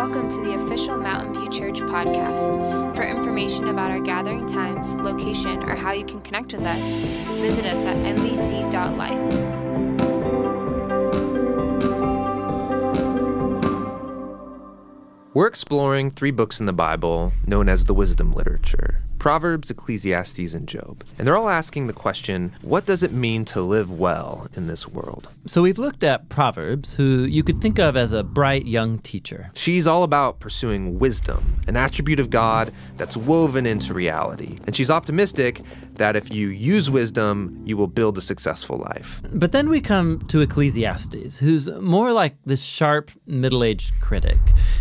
Welcome to the official Mountain View Church podcast. For information about our gathering times, location, or how you can connect with us, visit us at mvc.life. We're exploring three books in the Bible known as the wisdom literature Proverbs, Ecclesiastes, and Job. And they're all asking the question what does it mean to live well in this world? So we've looked at Proverbs, who you could think of as a bright young teacher. She's all about pursuing wisdom, an attribute of God that's woven into reality. And she's optimistic that if you use wisdom, you will build a successful life. But then we come to Ecclesiastes, who's more like this sharp, middle aged critic.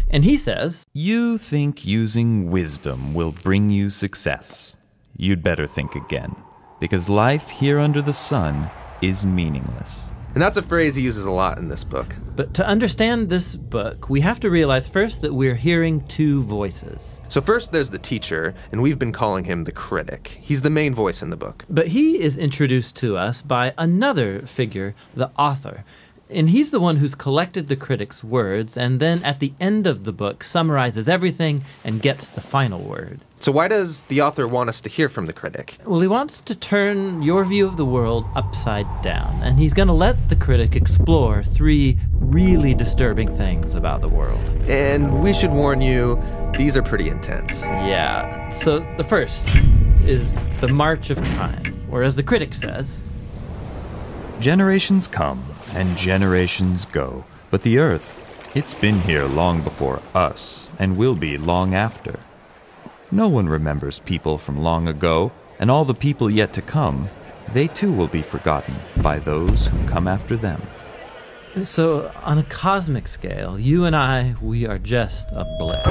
And he says, You think using wisdom will bring you success. Yes, you'd better think again, because life here under the sun is meaningless. And that's a phrase he uses a lot in this book. But to understand this book, we have to realize first that we're hearing two voices. So, first there's the teacher, and we've been calling him the critic. He's the main voice in the book. But he is introduced to us by another figure, the author. And he's the one who's collected the critic's words and then at the end of the book summarizes everything and gets the final word. So, why does the author want us to hear from the critic? Well, he wants to turn your view of the world upside down, and he's going to let the critic explore three really disturbing things about the world. And we should warn you, these are pretty intense. Yeah. So, the first is the march of time, or as the critic says, Generations come and generations go, but the earth, it's been here long before us and will be long after. No one remembers people from long ago, and all the people yet to come, they too will be forgotten by those who come after them. So, on a cosmic scale, you and I, we are just a blip.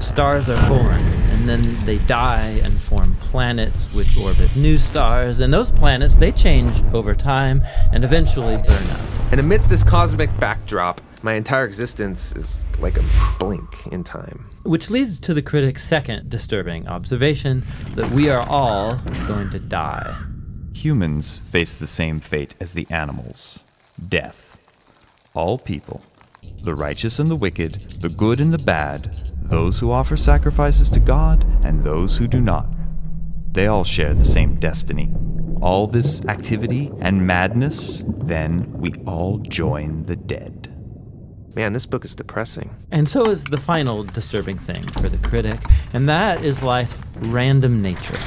Stars are born, and then they die and form planets which orbit new stars, and those planets, they change over time and eventually burn out. And amidst this cosmic backdrop, my entire existence is like a blink in time. Which leads to the critic's second disturbing observation that we are all going to die. Humans face the same fate as the animals death. All people, the righteous and the wicked, the good and the bad, those who offer sacrifices to God and those who do not, they all share the same destiny. All this activity and madness, then we all join the dead. Man, this book is depressing. And so is the final disturbing thing for the critic, and that is life's random nature.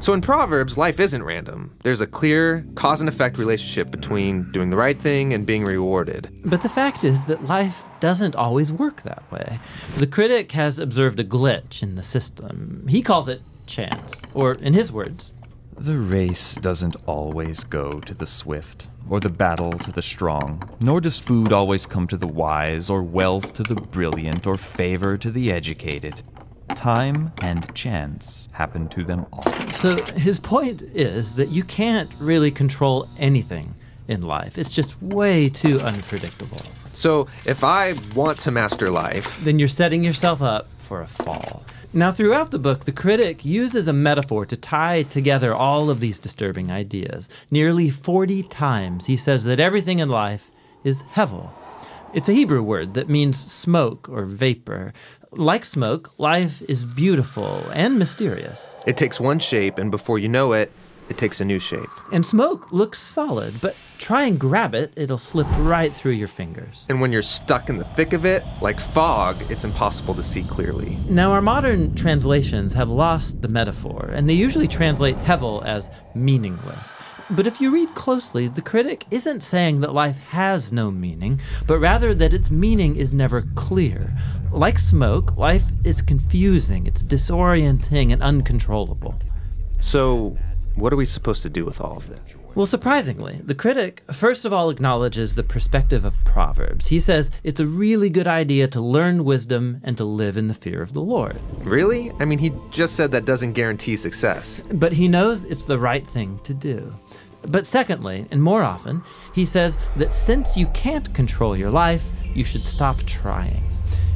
So in Proverbs, life isn't random. There's a clear cause and effect relationship between doing the right thing and being rewarded. But the fact is that life doesn't always work that way. The critic has observed a glitch in the system. He calls it chance, or in his words, The race doesn't always go to the swift, or the battle to the strong, nor does food always come to the wise, or wealth to the brilliant, or favor to the educated. Time and chance happen to them all. So his point is that you can't really control anything in life. It's just way too unpredictable. So if I want to master life, Then you're setting yourself up for a fall. Now, throughout the book, the critic uses a metaphor to tie together all of these disturbing ideas. Nearly 40 times he says that everything in life is hevel. It's a Hebrew word that means smoke or vapor. Like smoke, life is beautiful and mysterious. it takes one shape, and before you know it, it takes a new shape. And smoke looks solid, but try and grab it, it'll slip right through your fingers. And when you're stuck in the thick of it, like fog, it's impossible to see clearly. Now, our modern translations have lost the metaphor, and they usually translate hevel as meaningless. But if you read closely, the critic isn't saying that life has no meaning, but rather that its meaning is never clear. Like smoke, life is confusing, it's disorienting and uncontrollable. So, what are we supposed to do with all of this? Well, surprisingly, the critic first of all acknowledges the perspective of Proverbs. He says it's a really good idea to learn wisdom and to live in the fear of the Lord. Really? I mean, he just said that doesn't guarantee success. But he knows it's the right thing to do. But secondly, and more often, he says that since you can't control your life, you should stop trying.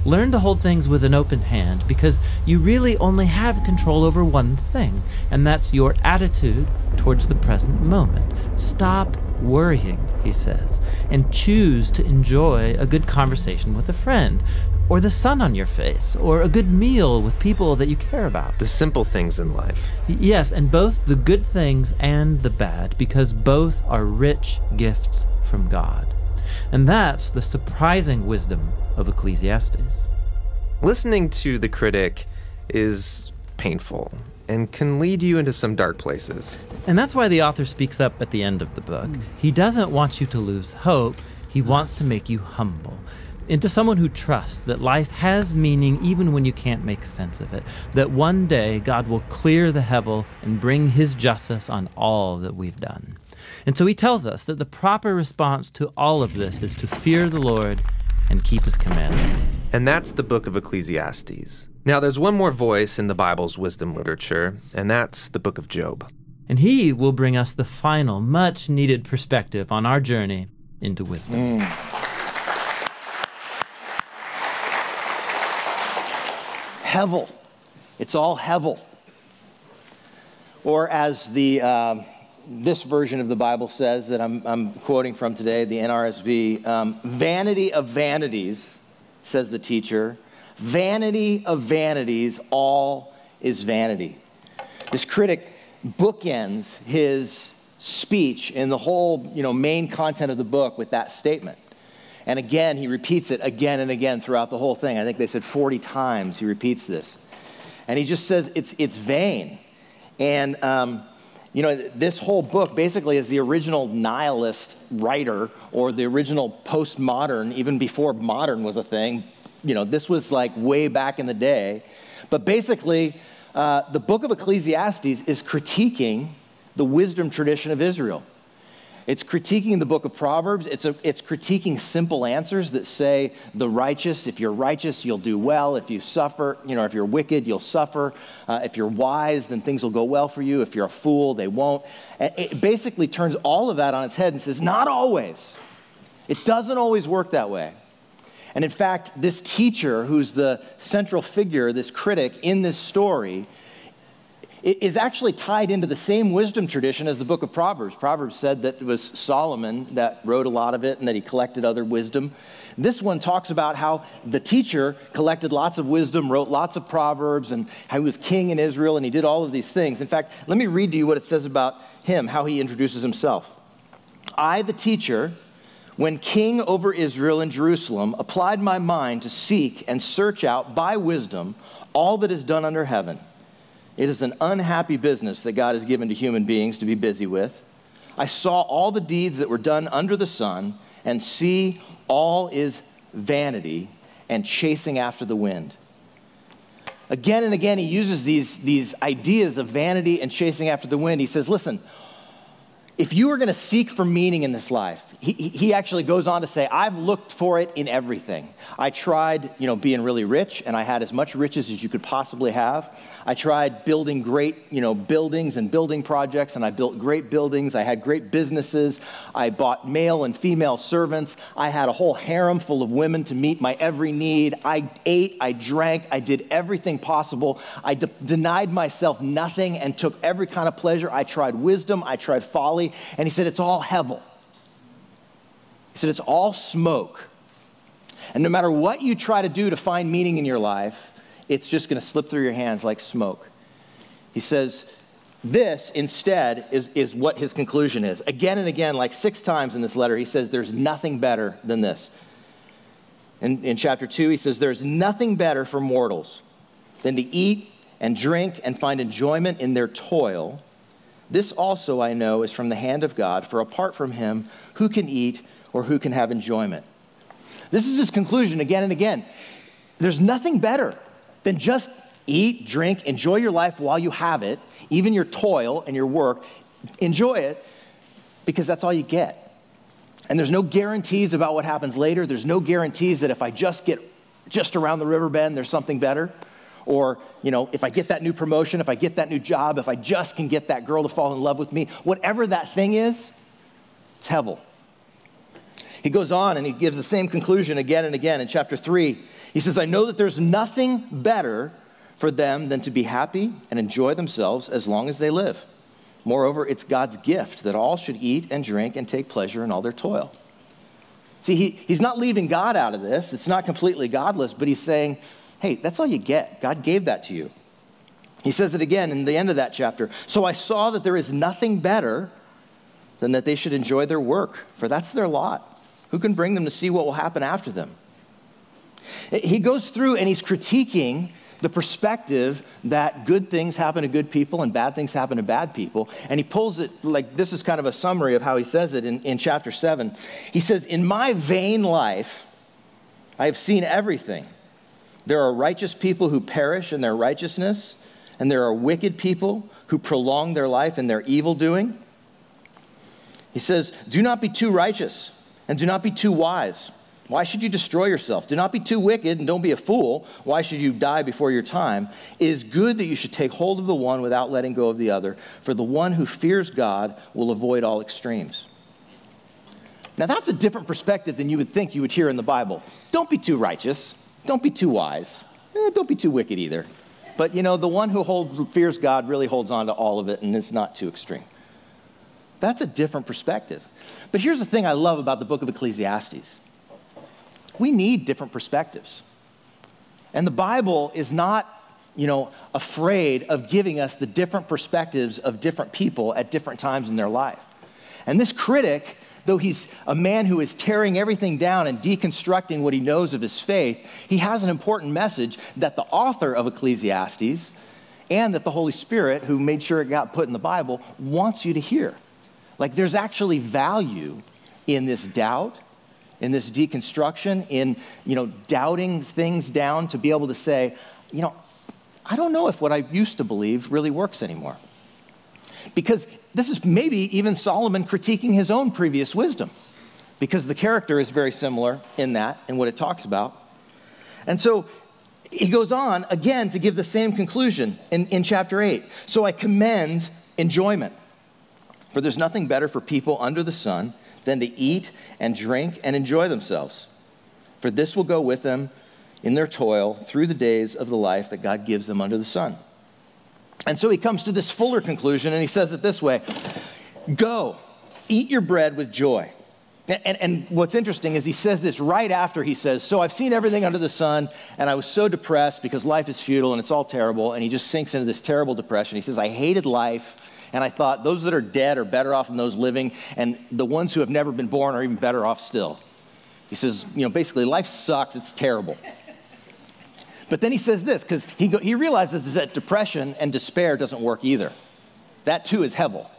Learn to hold things with an open hand because you really only have control over one thing, and that's your attitude towards the present moment. Stop worrying he says, and choose to enjoy a good conversation with a friend, or the sun on your face, or a good meal with people that you care about. The simple things in life. Yes, and both the good things and the bad, because both are rich gifts from God. And that's the surprising wisdom of Ecclesiastes. Listening to the critic is painful and can lead you into some dark places. And that's why the author speaks up at the end of the book. Hmm. He doesn't want you to lose hope, he wants to make you humble into someone who trusts that life has meaning even when you can't make sense of it. That one day God will clear the hevel and bring his justice on all that we've done. And so he tells us that the proper response to all of this is to fear the Lord and keep his commandments. And that's the book of Ecclesiastes. Now, there's one more voice in the Bible's wisdom literature, and that's the book of Job. And he will bring us the final, much needed perspective on our journey into wisdom. Mm. Hevel. It's all Hevel. Or as the, um, this version of the Bible says that I'm, I'm quoting from today, the NRSV, um, vanity of vanities, says the teacher. Vanity of vanities, all is vanity. This critic bookends his speech in the whole you know, main content of the book with that statement. And again, he repeats it again and again throughout the whole thing. I think they said 40 times he repeats this. And he just says it's, it's vain. And, um, you know, this whole book basically is the original nihilist writer or the original postmodern, even before modern was a thing. You know, this was like way back in the day. But basically, uh, the book of Ecclesiastes is critiquing the wisdom tradition of Israel. It's critiquing the book of Proverbs. It's, a, it's critiquing simple answers that say, the righteous, if you're righteous, you'll do well. If you suffer, you know, if you're wicked, you'll suffer. Uh, if you're wise, then things will go well for you. If you're a fool, they won't. And it basically turns all of that on its head and says, not always. It doesn't always work that way. And in fact, this teacher, who's the central figure, this critic in this story, is actually tied into the same wisdom tradition as the book of Proverbs. Proverbs said that it was Solomon that wrote a lot of it and that he collected other wisdom. This one talks about how the teacher collected lots of wisdom, wrote lots of proverbs, and how he was king in Israel and he did all of these things. In fact, let me read to you what it says about him, how he introduces himself. I, the teacher, when king over Israel and Jerusalem, applied my mind to seek and search out by wisdom all that is done under heaven. It is an unhappy business that God has given to human beings to be busy with. I saw all the deeds that were done under the sun, and see, all is vanity and chasing after the wind. Again and again, he uses these, these ideas of vanity and chasing after the wind. He says, Listen, if you are going to seek for meaning in this life, he, he actually goes on to say, I've looked for it in everything. I tried, you know, being really rich, and I had as much riches as you could possibly have. I tried building great, you know, buildings and building projects, and I built great buildings. I had great businesses. I bought male and female servants. I had a whole harem full of women to meet my every need. I ate, I drank, I did everything possible. I de- denied myself nothing and took every kind of pleasure. I tried wisdom, I tried folly, and he said, It's all hevel. He said, It's all smoke. And no matter what you try to do to find meaning in your life, it's just going to slip through your hands like smoke. He says, this instead is, is what his conclusion is. Again and again, like six times in this letter, he says, There's nothing better than this. In, in chapter two, he says, There's nothing better for mortals than to eat and drink and find enjoyment in their toil. This also I know is from the hand of God, for apart from him, who can eat or who can have enjoyment. This is his conclusion again and again. There's nothing better than just eat, drink, enjoy your life while you have it, even your toil and your work. Enjoy it because that's all you get. And there's no guarantees about what happens later. There's no guarantees that if I just get just around the river bend, there's something better. Or, you know, if I get that new promotion, if I get that new job, if I just can get that girl to fall in love with me, whatever that thing is, it's Hevel. He goes on and he gives the same conclusion again and again in chapter 3. He says, I know that there's nothing better for them than to be happy and enjoy themselves as long as they live. Moreover, it's God's gift that all should eat and drink and take pleasure in all their toil. See, he, he's not leaving God out of this. It's not completely godless, but he's saying, hey, that's all you get. God gave that to you. He says it again in the end of that chapter. So I saw that there is nothing better than that they should enjoy their work, for that's their lot. Who can bring them to see what will happen after them? He goes through and he's critiquing the perspective that good things happen to good people and bad things happen to bad people. And he pulls it like this is kind of a summary of how he says it in, in chapter 7. He says, In my vain life, I have seen everything. There are righteous people who perish in their righteousness, and there are wicked people who prolong their life in their evil doing. He says, Do not be too righteous, and do not be too wise. Why should you destroy yourself? Do not be too wicked and don't be a fool. Why should you die before your time? It is good that you should take hold of the one without letting go of the other, for the one who fears God will avoid all extremes. Now, that's a different perspective than you would think you would hear in the Bible. Don't be too righteous. Don't be too wise. Eh, don't be too wicked either. But you know, the one who holds, fears God really holds on to all of it and is not too extreme. That's a different perspective. But here's the thing I love about the book of Ecclesiastes we need different perspectives. And the Bible is not, you know, afraid of giving us the different perspectives of different people at different times in their life. And this critic, though he's a man who is tearing everything down and deconstructing what he knows of his faith, he has an important message that the author of Ecclesiastes and that the Holy Spirit, who made sure it got put in the Bible, wants you to hear. Like there's actually value in this doubt in this deconstruction, in you know, doubting things down to be able to say, you know, I don't know if what I used to believe really works anymore. Because this is maybe even Solomon critiquing his own previous wisdom, because the character is very similar in that and what it talks about. And so he goes on again to give the same conclusion in, in chapter 8. So I commend enjoyment, for there's nothing better for people under the sun than to eat and drink and enjoy themselves. For this will go with them in their toil through the days of the life that God gives them under the sun. And so he comes to this fuller conclusion and he says it this way Go, eat your bread with joy. And, and, what's interesting is he says this right after he says, So I've seen everything under the sun, and I was so depressed because life is futile and it's all terrible. And he just sinks into this terrible depression. He says, I hated life. And I thought, those that are dead are better off than those living, and the ones who have never been born are even better off still. He says, you know, basically, life sucks, it's terrible. But then he says this, because he, he realizes that depression and despair doesn't work either. That too is hevel.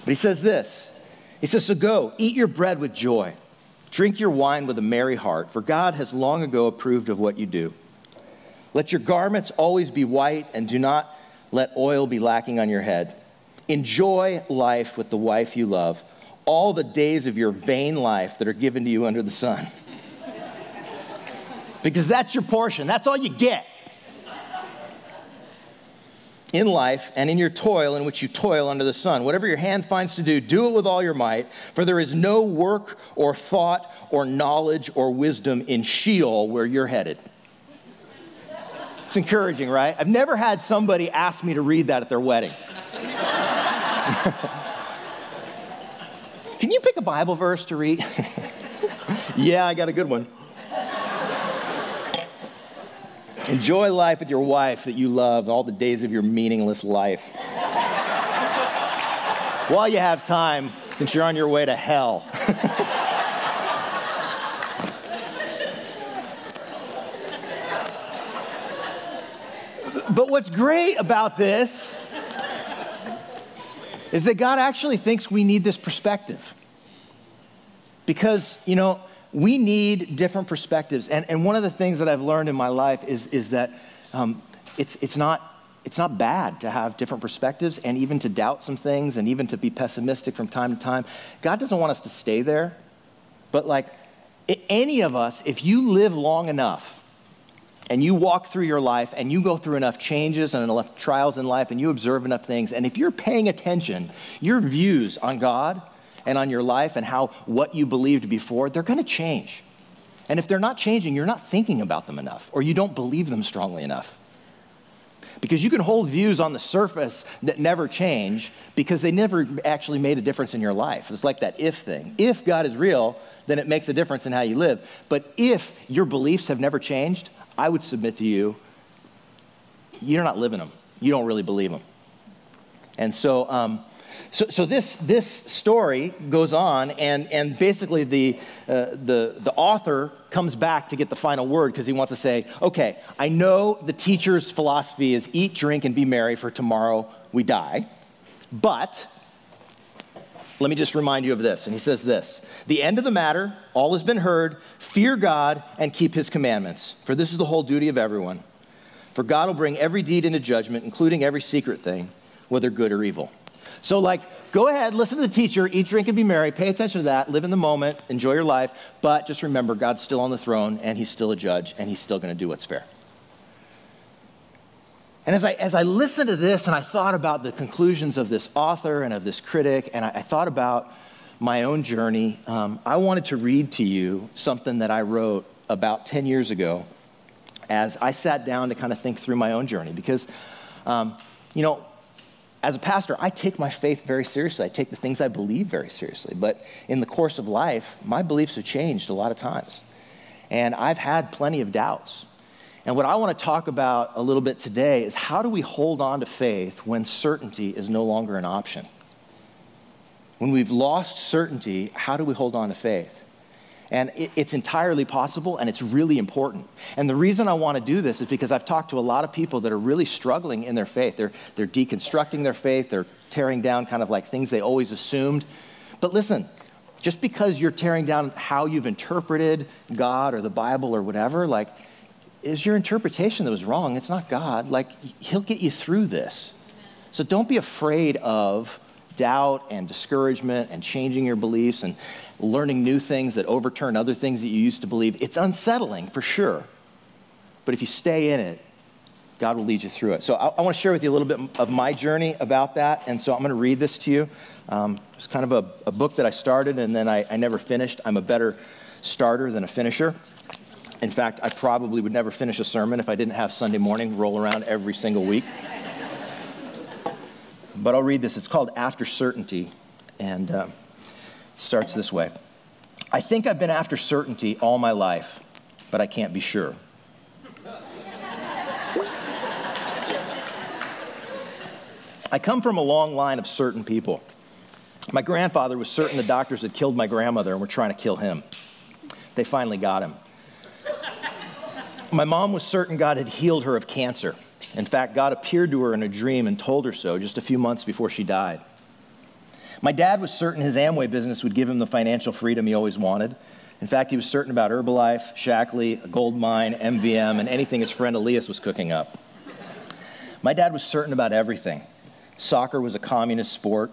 But he says this He says, So go, eat your bread with joy, drink your wine with a merry heart, for God has long ago approved of what you do. Let your garments always be white, and do not let oil be lacking on your head. Enjoy life with the wife you love, all the days of your vain life that are given to you under the sun. Because that's your portion, that's all you get. In life and in your toil in which you toil under the sun. Whatever your hand finds to do, do it with all your might, for there is no work or thought or knowledge or wisdom in Sheol where you're headed. It's encouraging, right? I've never had somebody ask me to read that at their wedding. Can you pick a Bible verse to read? yeah, I got a good one. Enjoy life with your wife that you love all the days of your meaningless life. While you have time, since you're on your way to hell. But what's great about this is that God actually thinks we need this perspective. Because, you know, we need different perspectives. And, and one of the things that I've learned in my life is, is that um, it's, it's, not, it's not bad to have different perspectives and even to doubt some things and even to be pessimistic from time to time. God doesn't want us to stay there. But, like, any of us, if you live long enough, and you walk through your life and you go through enough changes and enough trials in life and you observe enough things, and if you're paying attention, your views on God and on your life and how what you believed before, they're going to change. And if they're not changing, you're not thinking about them enough or you don't believe them strongly enough. Because you can hold views on the surface that never change because they never actually made a difference in your life. It's like that if thing. If God is real, then it makes a difference in how you live. But if your beliefs have never changed, I would submit to you, you're not living them. You don't really believe them. And so, um, so, so this, this story goes on, and, and basically the, uh, the, the author comes back to get the final word because he wants to say, okay, I know the teacher's philosophy is eat, drink, and be merry, for tomorrow we die. But let me just remind you of this. And he says this The end of the matter, all has been heard. Fear God and keep his commandments, for this is the whole duty of everyone. For God will bring every deed into judgment, including every secret thing, whether good or evil. So, like, go ahead, listen to the teacher, eat, drink, and be merry. Pay attention to that. Live in the moment, enjoy your life. But just remember, God's still on the throne, and He's still a judge, and He's still going to do what's fair. And as I, as I listened to this and I thought about the conclusions of this author and of this critic, and I, I thought about my own journey, um, I wanted to read to you something that I wrote about 10 years ago as I sat down to kind of think through my own journey. Because, um, you know, as a pastor, I take my faith very seriously. I take the things I believe very seriously. But in the course of life, my beliefs have changed a lot of times. And I've had plenty of doubts. And what I want to talk about a little bit today is how do we hold on to faith when certainty is no longer an option? When we've lost certainty, how do we hold on to faith? And it, it's entirely possible and it's really important. And the reason I want to do this is because I've talked to a lot of people that are really struggling in their faith. They're, they're deconstructing their faith, they're tearing down kind of like things they always assumed. But listen, just because you're tearing down how you've interpreted God or the Bible or whatever, like, is your interpretation that was wrong. It's not God. Like, He'll get you through this. So don't be afraid of doubt and discouragement and changing your beliefs and learning new things that overturn other things that you used to believe. It's unsettling for sure. But if you stay in it, God will lead you through it. So I, I want to share with you a little bit of my journey about that. And so I'm going to read this to you. Um, it's kind of a, a, book that I started and then I, I never finished. I'm a better starter than a finisher. In fact, I probably would never finish a sermon if I didn't have Sunday morning roll around every single week. But I'll read this. It's called After Certainty. And. Uh, starts this way I think I've been after certainty all my life, but I can't be sure. I come from a long line of certain people. My grandfather was certain the doctors had killed my grandmother and were trying to kill him. They finally got him. My mom was certain God had healed her of cancer. In fact, God appeared to her in a dream and told her so just a few months before she died. My dad was certain his Amway business would give him the financial freedom he always wanted. In fact, he was certain about Herbalife, Shaklee, a gold mine, MVM, and anything his friend Elias was cooking up. My dad was certain about everything. Soccer was a communist sport.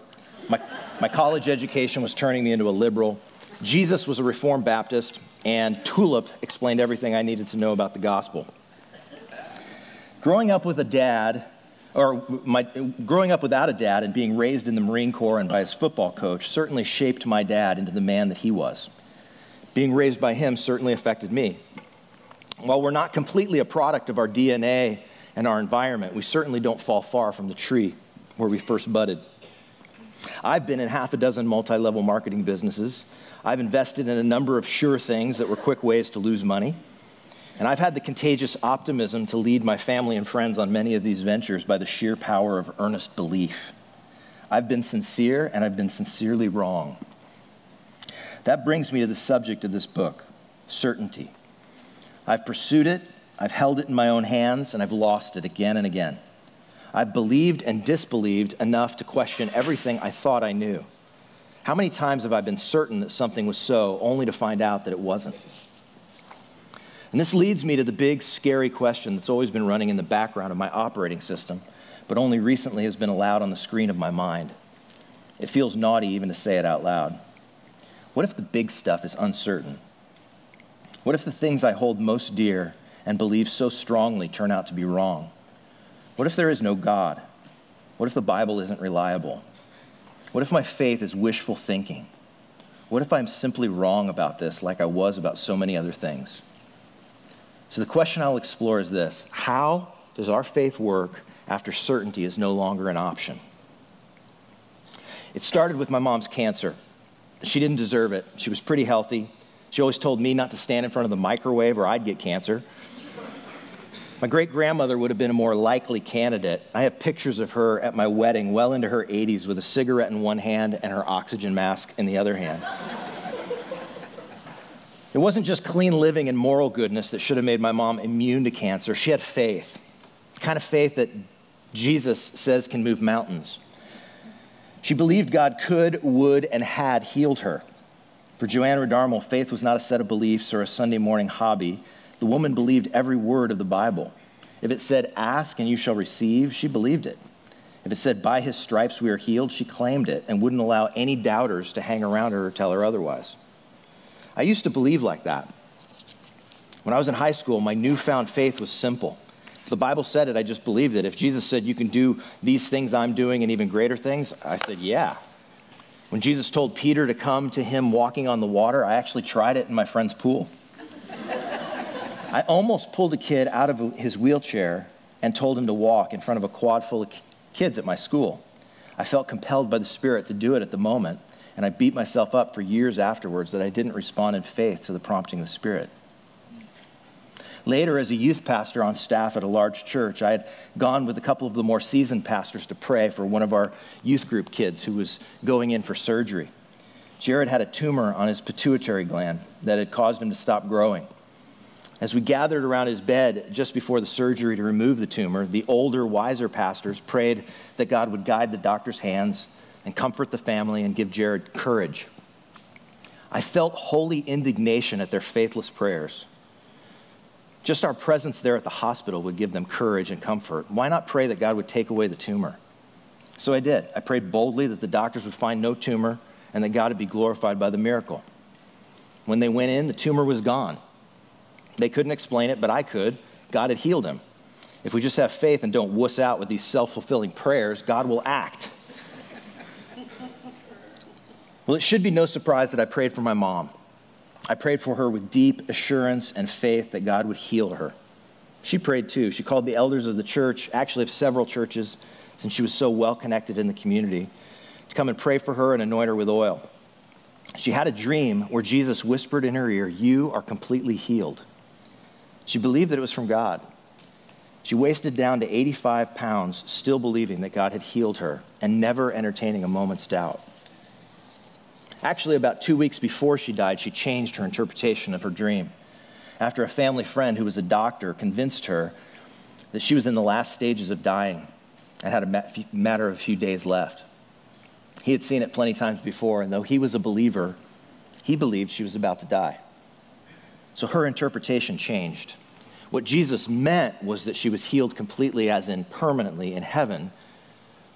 My, my college education was turning me into a liberal. Jesus was a Reformed Baptist. And Tulip explained everything I needed to know about the gospel. Growing up with a dad or my, growing up without a dad and being raised in the Marine Corps and by his football coach certainly shaped my dad into the man that he was. Being raised by him certainly affected me. While we're not completely a product of our DNA and our environment, we certainly don't fall far from the tree where we first budded. I've been in half a dozen multi level marketing businesses. I've invested in a number of sure things that were quick ways to lose money. And I've had the contagious optimism to lead my family and friends on many of these ventures by the sheer power of earnest belief. I've been sincere and I've been sincerely wrong. That brings me to the subject of this book certainty. I've pursued it, I've held it in my own hands, and I've lost it again and again. I've believed and disbelieved enough to question everything I thought I knew. How many times have I been certain that something was so, only to find out that it wasn't? And this leads me to the big, scary question that's always been running in the background of my operating system, but only recently has been allowed on the screen of my mind. It feels naughty even to say it out loud. What if the big stuff is uncertain? What if the things I hold most dear and believe so strongly turn out to be wrong? What if there is no God? What if the Bible isn't reliable? What if my faith is wishful thinking? What if I'm simply wrong about this like I was about so many other things? So the question I'll explore is this How does our faith work after certainty is no longer an option? It started with my mom's cancer. She didn't deserve it. She was pretty healthy. She always told me not to stand in front of the microwave or I'd get cancer. My great grandmother would have been a more likely candidate. I have pictures of her at my wedding, well into her 80s, with a cigarette in one hand and her oxygen mask in the other hand. It wasn't just clean living and moral goodness that should have made my mom immune to cancer. She had faith, the kind of faith that Jesus says can move mountains. She believed God could, would, and had healed her. For Joanna Rodarmel, faith was not a set of beliefs or a Sunday morning hobby. The woman believed every word of the Bible. If it said, Ask and you shall receive, she believed it. If it said, By his stripes we are healed, she claimed it and wouldn't allow any doubters to hang around her or tell her otherwise. I used to believe like that. When I was in high school, my newfound faith was simple If the Bible said it, I just believed it. If Jesus said, You can do these things I'm doing and even greater things, I said, Yeah. When Jesus told Peter to come to him walking on the water, I actually tried it in my friend's pool. I almost pulled a kid out of his wheelchair and told him to walk in front of a quad full of kids at my school. I felt compelled by the Spirit to do it at the moment, and I beat myself up for years afterwards that I didn't respond in faith to the prompting of the Spirit. Later, as a youth pastor on staff at a large church, I had gone with a couple of the more seasoned pastors to pray for one of our youth group kids who was going in for surgery. Jared had a tumor on his pituitary gland that had caused him to stop growing. As we gathered around his bed just before the surgery to remove the tumor, the older, wiser pastors prayed that God would guide the doctor's hands and comfort the family and give Jared courage. I felt holy indignation at their faithless prayers. Just our presence there at the hospital would give them courage and comfort. Why not pray that God would take away the tumor? So I did. I prayed boldly that the doctors would find no tumor and that God would be glorified by the miracle. When they went in, the tumor was gone. They couldn't explain it, but I could. God had healed him. If we just have faith and don't wuss out with these self fulfilling prayers, God will act. Well, it should be no surprise that I prayed for my mom. I prayed for her with deep assurance and faith that God would heal her. She prayed too. She called the elders of the church, actually of several churches, since she was so well connected in the community, to come and pray for her and anoint her with oil. She had a dream where Jesus whispered in her ear, You are completely healed. She believed that it was from God. She wasted down to 85 pounds, still believing that God had healed her and never entertaining a moment's doubt. Actually, about two weeks before she died, she changed her interpretation of her dream. After a family friend who was a doctor convinced her that she was in the last stages of dying and had a matter of a few days left. He had seen it plenty times before, and though he was a believer, he believed she was about to die. So her interpretation changed. What Jesus meant was that she was healed completely, as in permanently in heaven,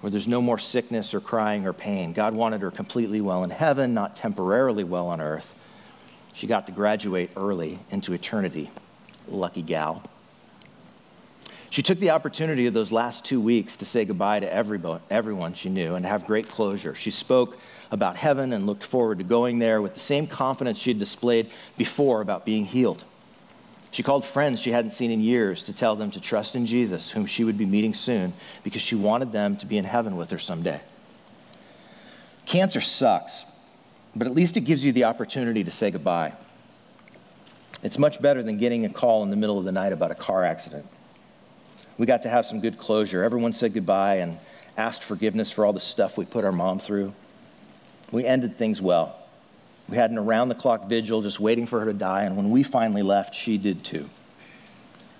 where there's no more sickness or crying or pain. God wanted her completely well in heaven, not temporarily well on earth. She got to graduate early into eternity. Lucky gal. She took the opportunity of those last two weeks to say goodbye to everyone she knew and have great closure. She spoke about heaven and looked forward to going there with the same confidence she had displayed before about being healed. She called friends she hadn't seen in years to tell them to trust in Jesus, whom she would be meeting soon, because she wanted them to be in heaven with her someday. Cancer sucks, but at least it gives you the opportunity to say goodbye. It's much better than getting a call in the middle of the night about a car accident. We got to have some good closure. Everyone said goodbye and asked forgiveness for all the stuff we put our mom through. We ended things well. We had an around the clock vigil just waiting for her to die, and when we finally left, she did too.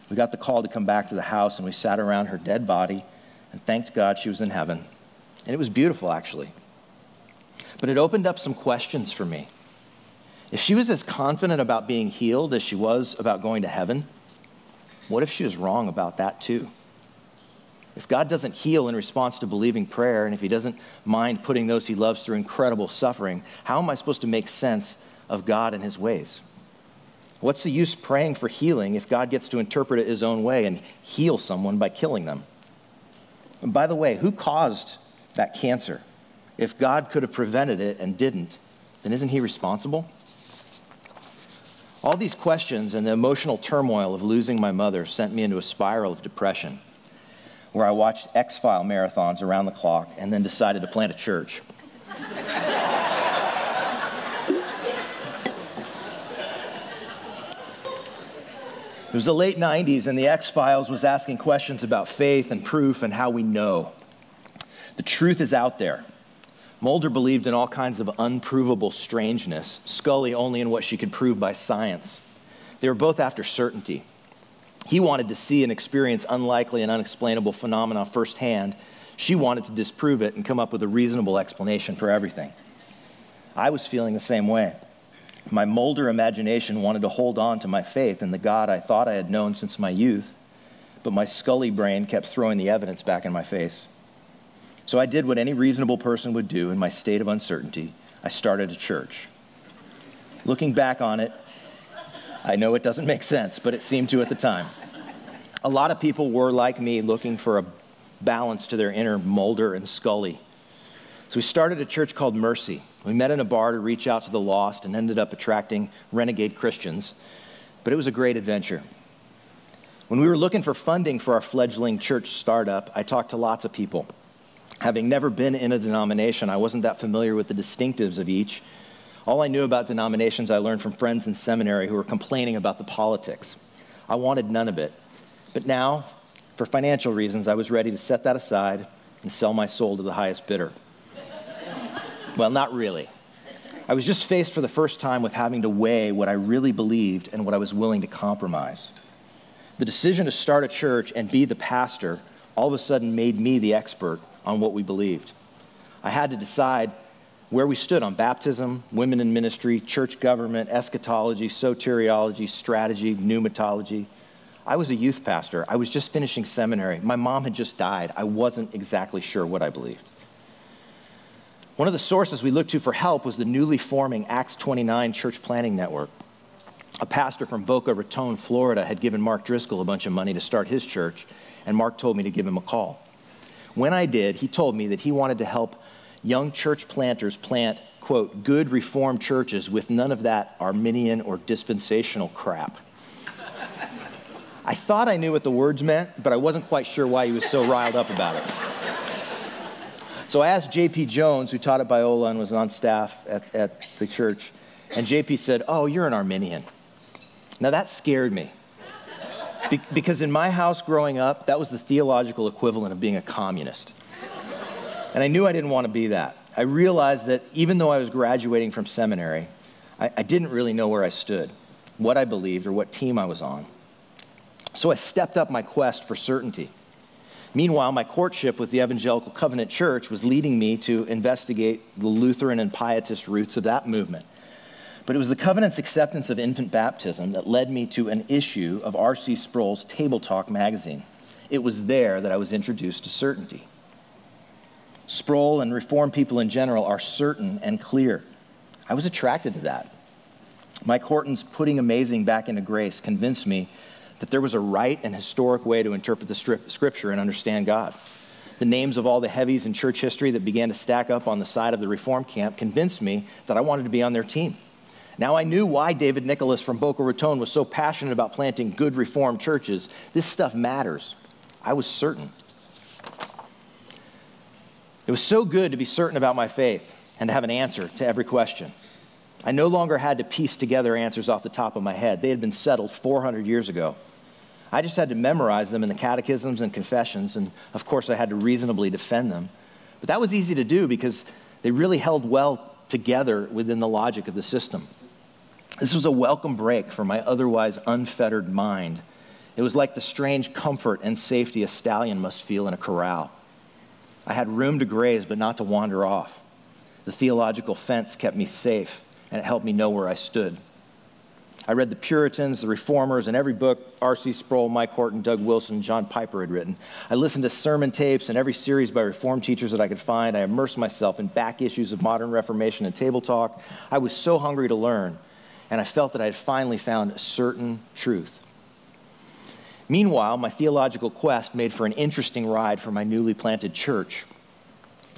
We got the call to come back to the house, and we sat around her dead body and thanked God she was in heaven. And it was beautiful, actually. But it opened up some questions for me. If she was as confident about being healed as she was about going to heaven, what if she was wrong about that too? If God doesn't heal in response to believing prayer, and if He doesn't mind putting those He loves through incredible suffering, how am I supposed to make sense of God and His ways? What's the use praying for healing if God gets to interpret it His own way and heal someone by killing them? And by the way, who caused that cancer? If God could have prevented it and didn't, then isn't He responsible? All these questions and the emotional turmoil of losing my mother sent me into a spiral of depression. Where I watched X File marathons around the clock and then decided to plant a church. It was the late 90s, and the X Files was asking questions about faith and proof and how we know. The truth is out there. Mulder believed in all kinds of unprovable strangeness, Scully only in what she could prove by science. They were both after certainty. He wanted to see and experience unlikely and unexplainable phenomena firsthand. She wanted to disprove it and come up with a reasonable explanation for everything. I was feeling the same way. My Mulder imagination wanted to hold on to my faith in the God I thought I had known since my youth, but my Scully brain kept throwing the evidence back in my face. So I did what any reasonable person would do in my state of uncertainty. I started a church. Looking back on it, I know it doesn't make sense, but it seemed to at the time. A lot of people were like me looking for a balance to their inner Mulder and Scully. So we started a church called Mercy. We met in a bar to reach out to the lost and ended up attracting renegade Christians. But it was a great adventure. When we were looking for funding for our fledgling church startup, I talked to lots of people. Having never been in a denomination, I wasn't that familiar with the distinctives of each. All I knew about denominations I learned from friends in seminary who were complaining about the politics. I wanted none of it. But now, for financial reasons, I was ready to set that aside and sell my soul to the highest bidder. Well, not really. I was just faced for the first time with having to weigh what I really believed and what I was willing to compromise. The decision to start a church and be the pastor all of a sudden made me the expert on what we believed. I had to decide where we stood on baptism, women in ministry, church government, eschatology, soteriology, strategy, pneumatology. I was a youth pastor. I was just finishing seminary. My mom had just died. I wasn't exactly sure what I believed. One of the sources we looked to for help was the newly forming Acts 29 Church Planting Network. A pastor from Boca Raton, Florida, had given Mark Driscoll a bunch of money to start his church, and Mark told me to give him a call. When I did, he told me that he wanted to help young church planters plant, quote, good reformed churches with none of that Arminian or dispensational crap. I thought I knew what the words meant, but I wasn't quite sure why he was so riled up about it. So I asked J.P. Jones, who taught at Biola and was on staff at, at the church, and J.P. said, Oh, you're an Arminian. Now that scared me. Be- because in my house growing up, that was the theological equivalent of being a communist. And I knew I didn't want to be that. I realized that even though I was graduating from seminary, I, I didn't really know where I stood, what I believed, or what team I was on. So I stepped up my quest for certainty. Meanwhile, my courtship with the Evangelical Covenant Church was leading me to investigate the Lutheran and Pietist roots of that movement. But it was the covenant's acceptance of infant baptism that led me to an issue of R.C. Sproul's Table Talk magazine. It was there that I was introduced to certainty. Sproul and reform people in general are certain and clear. I was attracted to that. Mike Horton's Putting Amazing Back into Grace convinced me that there was a right and historic way to interpret the scripture and understand God. The names of all the heavies in church history that began to stack up on the side of the reform camp convinced me that I wanted to be on their team. Now I knew why David Nicholas from Boca Raton was so passionate about planting good reformed churches. This stuff matters. I was certain. It was so good to be certain about my faith and to have an answer to every question. I no longer had to piece together answers off the top of my head. They had been settled 400 years ago. I just had to memorize them in the catechisms and confessions, and of course, I had to reasonably defend them. But that was easy to do because they really held well together within the logic of the system. This was a welcome break for my otherwise unfettered mind. It was like the strange comfort and safety a stallion must feel in a corral. I had room to graze, but not to wander off. The theological fence kept me safe and it helped me know where I stood. I read the Puritans, the Reformers, and every book R.C. Sproul, Mike Horton, Doug Wilson, John Piper had written. I listened to sermon tapes and every series by Reformed teachers that I could find. I immersed myself in back issues of modern Reformation and table talk. I was so hungry to learn, and I felt that I had finally found a certain truth. Meanwhile, my theological quest made for an interesting ride for my newly planted church.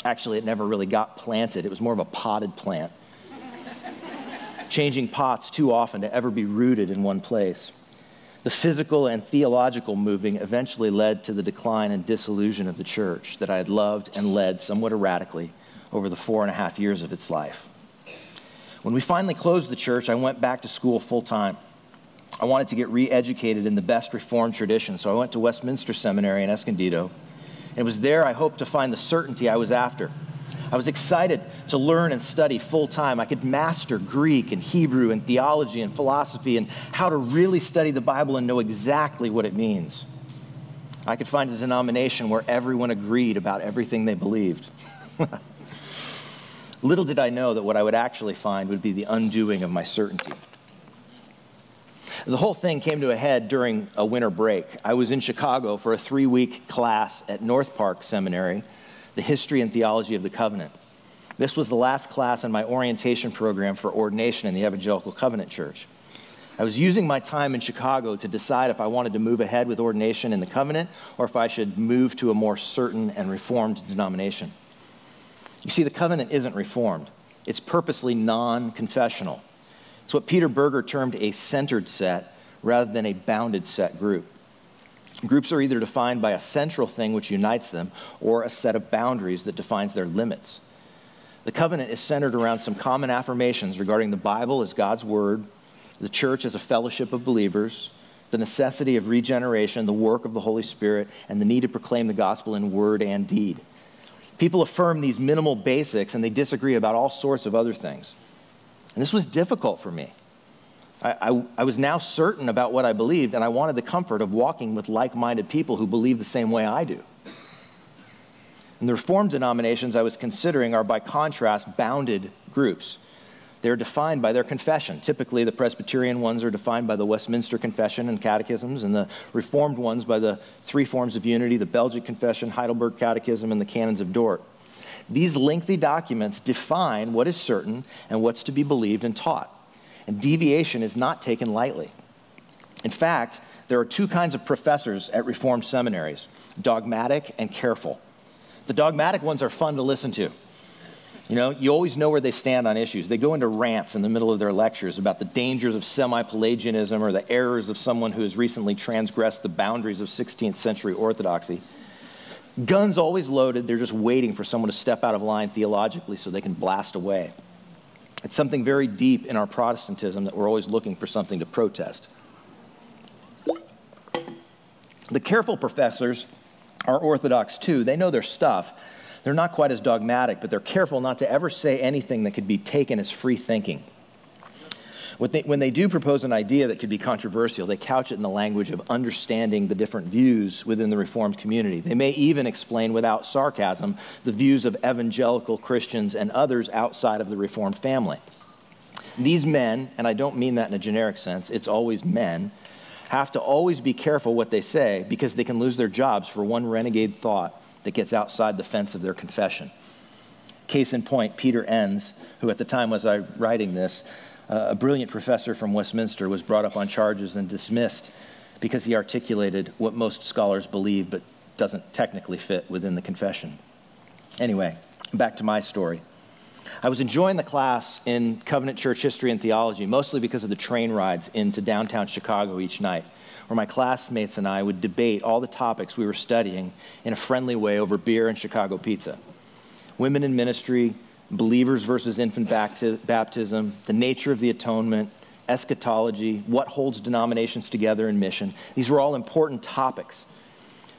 Actually, it never really got planted, it was more of a potted plant changing pots too often to ever be rooted in one place. The physical and theological moving eventually led to the decline and disillusion of the church that I had loved and led somewhat erratically over the four and a half years of its life. When we finally closed the church, I went back to school full time. I wanted to get re educated in the best Reformed tradition, so I went to Westminster Seminary in Escondido. And it was there I hoped to find the certainty I was after. I was excited to learn and study full time. I could master Greek and Hebrew and theology and philosophy and how to really study the Bible and know exactly what it means. I could find a denomination where everyone agreed about everything they believed. Little did I know that what I would actually find would be the undoing of my certainty. The whole thing came to a head during a winter break. I was in Chicago for a three week class at North Park Seminary, the history and theology of the covenant. This was the last class in my orientation program for ordination in the Evangelical Covenant Church. I was using my time in Chicago to decide if I wanted to move ahead with ordination in the covenant or if I should move to a more certain and reformed denomination. You see, the covenant isn't reformed, it's purposely non confessional. It's what Peter Berger termed a centered set rather than a bounded set group. Groups are either defined by a central thing which unites them or a set of boundaries that defines their limits. The covenant is centered around some common affirmations regarding the Bible as God's word, the church as a fellowship of believers, the necessity of regeneration, the work of the Holy Spirit, and the need to proclaim the gospel in word and deed. People affirm these minimal basics and they disagree about all sorts of other things. And this was difficult for me. I, I, I, was now certain about what I believed, and I wanted the comfort of walking with like minded people who believe the same way I do. And the Reformed denominations I was considering are, by contrast, bounded groups. They're defined by their confession. Typically, the Presbyterian ones are defined by the Westminster Confession and Catechisms, and the Reformed ones by the three forms of unity the Belgic Confession, Heidelberg Catechism, and the Canons of Dort. These lengthy documents define what is certain and what's to be believed and taught. And deviation is not taken lightly. In fact, there are two kinds of professors at Reformed seminaries dogmatic and careful. The dogmatic ones are fun to listen to. You know, you always know where they stand on issues. They go into rants in the middle of their lectures about the dangers of semi Pelagianism or the errors of someone who has recently transgressed the boundaries of 16th century orthodoxy. Guns always loaded, they're just waiting for someone to step out of line theologically so they can blast away. It's something very deep in our Protestantism that we're always looking for something to protest. The careful professors are orthodox too. They know their stuff. They're not quite as dogmatic, but they're careful not to ever say anything that could be taken as free thinking. When they do propose an idea that could be controversial, they couch it in the language of understanding the different views within the Reformed community. They may even explain without sarcasm the views of evangelical Christians and others outside of the Reformed family. These men, and I don't mean that in a generic sense, it's always men, have to always be careful what they say because they can lose their jobs for one renegade thought that gets outside the fence of their confession. Case in point, Peter Enns, who at the time was I writing this, uh, Uh, a brilliant professor from Westminster was brought up on charges and dismissed because he articulated what most scholars believe but doesn't technically fit within the confession. Anyway, back to my story. I was enjoying the class in Covenant Church History and Theology, mostly because of the train rides into downtown Chicago each night, where my classmates and I would debate all the topics we were studying in a friendly way over beer and Chicago pizza. Women in ministry, believers versus infant baptism, the nature of the atonement, eschatology, what holds denominations together in mission. These were all important topics.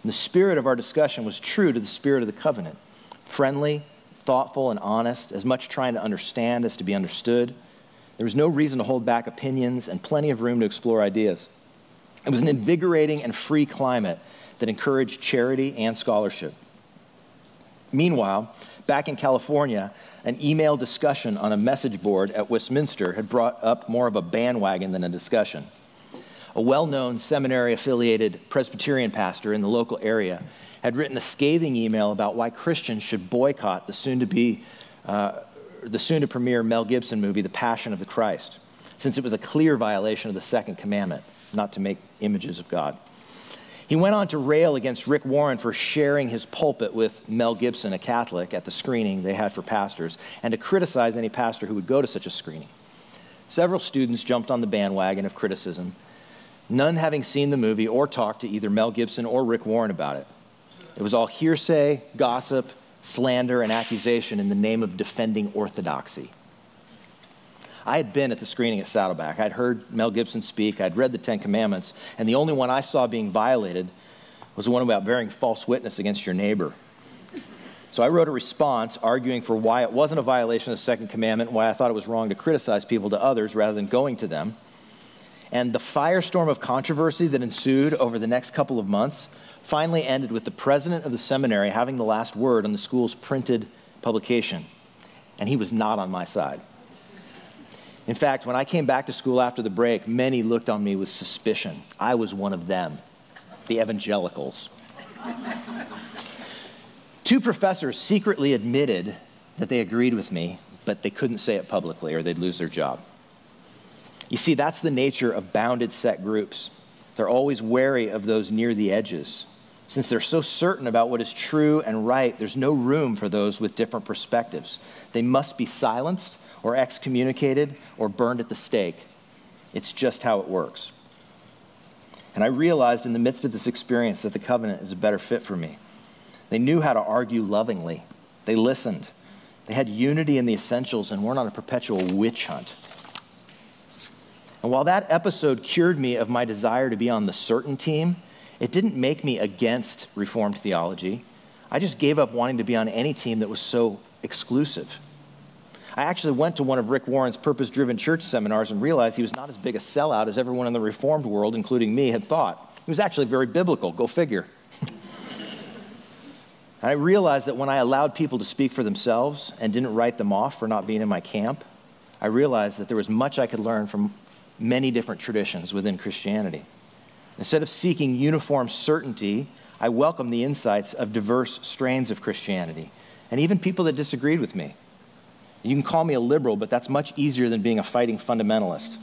And the spirit of our discussion was true to the spirit of the covenant friendly, thoughtful, and honest, as much trying to understand as to be understood. There was no reason to hold back opinions and plenty of room to explore ideas. It was an invigorating and free climate that encouraged charity and scholarship. Meanwhile, back in California, an email discussion on a message board at Westminster had brought up more of a bandwagon than a discussion. A well known seminary affiliated Presbyterian pastor in the local area had written a scathing email about why Christians should boycott the soon to be uh, the soon to premiere Mel Gibson movie, The Passion of the Christ, since it was a clear violation of the second commandment, not to make images of God. He went on to rail against Rick Warren for sharing his pulpit with Mel Gibson, a Catholic, at the screening they had for pastors, and to criticize any pastor who would go to such a screening. Several students jumped on the bandwagon of criticism, none having seen the movie or talked to either Mel Gibson or Rick Warren about it. It was all hearsay, gossip, slander, and accusation in the name of defending orthodoxy. I had been at the screening at Saddleback. I'd heard Mel Gibson speak, I'd read the Ten Commandments, and the only one I saw being violated was the one about bearing false witness against your neighbor. So I wrote a response arguing for why it wasn't a violation of the second commandment, and why I thought it was wrong to criticize people to others rather than going to them. And the firestorm of controversy that ensued over the next couple of months finally ended with the president of the seminary having the last word on the school's printed publication. And he was not on my side. In fact, when I came back to school after the break, many looked on me with suspicion. I was one of them, the evangelicals. Two professors secretly admitted that they agreed with me, but they couldn't say it publicly or they'd lose their job. You see, that's the nature of bounded set groups. They're always wary of those near the edges. Since they're so certain about what is true and right, there's no room for those with different perspectives. They must be silenced or excommunicated or burned at the stake. It's just how it works. And I realized in the midst of this experience that the covenant is a better fit for me. They knew how to argue lovingly, they listened, they had unity in the essentials, and weren't on a perpetual witch hunt. And while that episode cured me of my desire to be on the certain team, it didn't make me against Reformed theology. I just gave up wanting to be on any team that was so exclusive. I actually went to one of Rick Warren's purpose driven church seminars and realized he was not as big a sellout as everyone in the Reformed world, including me, had thought. He was actually very biblical, go figure. I realized that when I allowed people to speak for themselves and didn't write them off for not being in my camp, I realized that there was much I could learn from many different traditions within Christianity. Instead of seeking uniform certainty, I welcomed the insights of diverse strains of Christianity and even people that disagreed with me. You can call me a liberal, but that's much easier than being a fighting fundamentalist.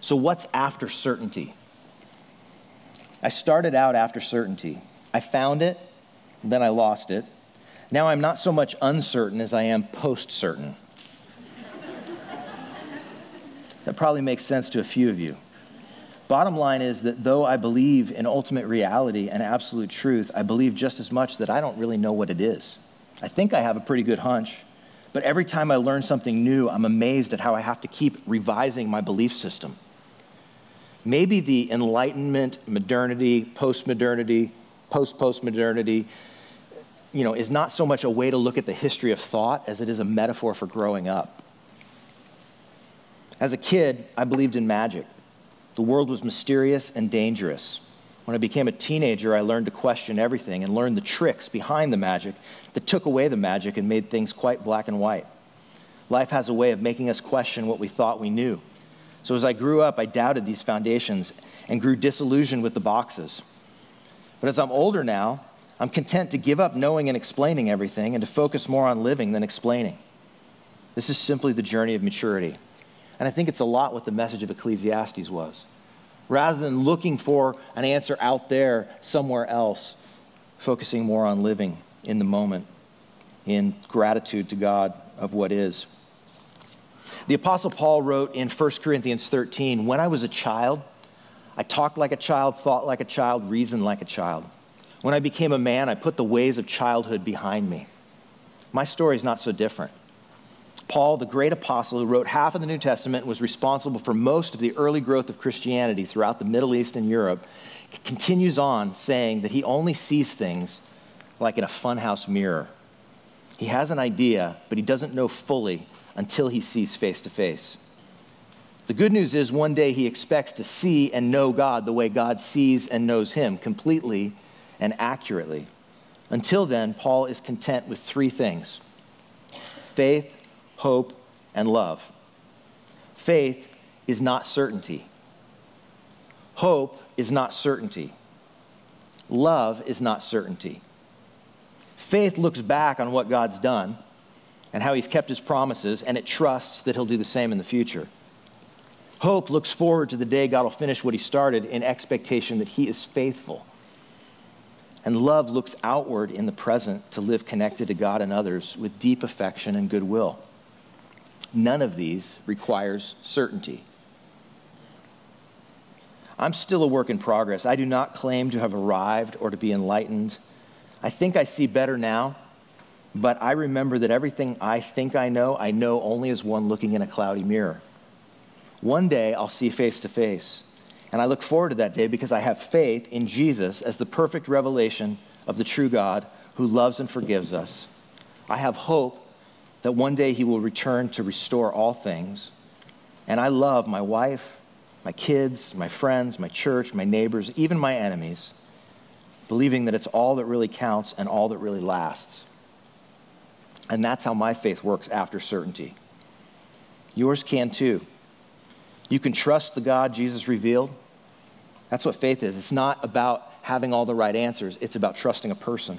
So, what's after certainty? I started out after certainty. I found it, then I lost it. Now I'm not so much uncertain as I am post certain. that probably makes sense to a few of you. Bottom line is that though I believe in ultimate reality and absolute truth, I believe just as much that I don't really know what it is. I think I have a pretty good hunch. But every time I learn something new, I'm amazed at how I have to keep revising my belief system. Maybe the Enlightenment, modernity, post-modernity, post-postmodernity, you know, is not so much a way to look at the history of thought as it is a metaphor for growing up. As a kid, I believed in magic. The world was mysterious and dangerous. When I became a teenager, I learned to question everything and learned the tricks behind the magic that took away the magic and made things quite black and white. Life has a way of making us question what we thought we knew. So as I grew up, I doubted these foundations and grew disillusioned with the boxes. But as I'm older now, I'm content to give up knowing and explaining everything and to focus more on living than explaining. This is simply the journey of maturity. And I think it's a lot what the message of Ecclesiastes was rather than looking for an answer out there somewhere else, focusing more on living in the moment in gratitude to God of what is. The Apostle Paul wrote in 1 Corinthians 13 When I was a child, I talked like a child, thought like a child, reasoned like a child. When I became a man, I put the ways of childhood behind me. My story is not so different. Paul, the great apostle who wrote half of the New Testament, was responsible for most of the early growth of Christianity throughout the Middle East and Europe, continues on saying that he only sees things like in a funhouse mirror. He has an idea, but he doesn't know fully until he sees face to face. The good news is one day he expects to see and know God the way God sees and knows him completely and accurately. Until then, Paul is content with three things faith, hope, and love. Faith is not certainty. Hope is not certainty. Love is not certainty. Faith looks back on what God's done and how he's kept his promises, and it trusts that he'll do the same in the future. Hope looks forward to the day God will finish what he started in expectation that he is faithful. And love looks outward in the present to live connected to God and others with deep affection and goodwill. None of these requires certainty. I'm still a work in progress. I do not claim to have arrived or to be enlightened. I think I see better now, but I remember that everything I think I know, I know only as one looking in a cloudy mirror. One day I'll see face to face. And I look forward to that day because I have faith in Jesus as the perfect revelation of the true God who loves and forgives us. I have hope that one day he will return to restore all things. And I love my wife, my kids, my friends, my church, my neighbors, even my enemies, believing that it's all that really counts and all that really lasts. And that's how my faith works after certainty. Yours can too. You can trust the God Jesus revealed. That's what faith is. It's not about having all the right answers, it's about trusting a person.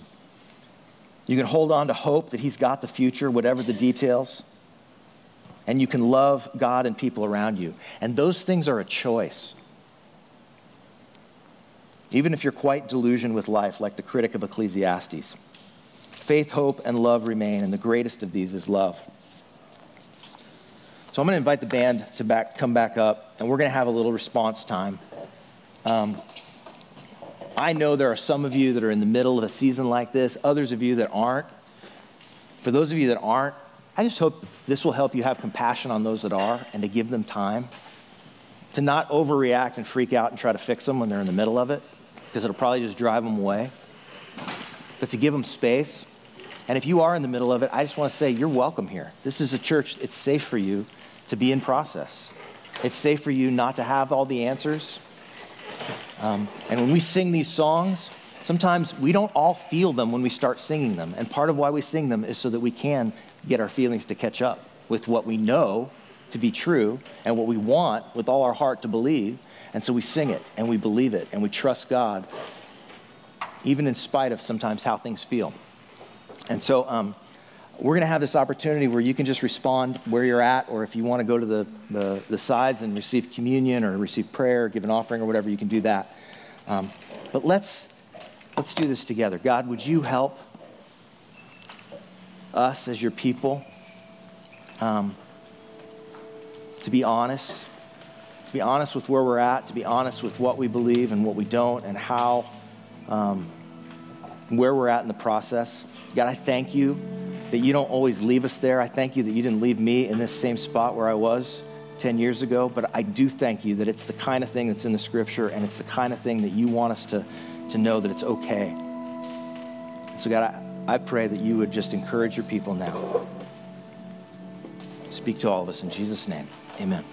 You can hold on to hope that He's got the future, whatever the details. And you can love God and people around you. And those things are a choice. Even if you're quite delusioned with life, like the critic of Ecclesiastes, faith, hope, and love remain, and the greatest of these is love. So I'm going to invite the band to back, come back up, and we're going to have a little response time. Um, I know there are some of you that are in the middle of a season like this, others of you that aren't. For those of you that aren't, I just hope this will help you have compassion on those that are and to give them time to not overreact and freak out and try to fix them when they're in the middle of it, because it'll probably just drive them away. But to give them space. And if you are in the middle of it, I just want to say you're welcome here. This is a church, it's safe for you to be in process. It's safe for you not to have all the answers. Um, and when we sing these songs, sometimes we don't all feel them when we start singing them. And part of why we sing them is so that we can get our feelings to catch up with what we know to be true and what we want with all our heart to believe. And so we sing it and we believe it and we trust God, even in spite of sometimes how things feel. And so, um, we're going to have this opportunity where you can just respond where you're at, or if you want to go to the, the, the sides and receive communion or receive prayer, give an offering or whatever, you can do that. Um, but let's, let's do this together. God, would you help us as your people um, to be honest, to be honest with where we're at, to be honest with what we believe and what we don't, and how, um, where we're at in the process. God, I thank you that you don't always leave us there. I thank you that you didn't leave me in this same spot where I was 10 years ago, but I do thank you that it's the kind of thing that's in the scripture and it's the kind of thing that you want us to, to know that it's okay. So, God, I, I pray that you would just encourage your people now. Speak to all of us in Jesus' name. Amen.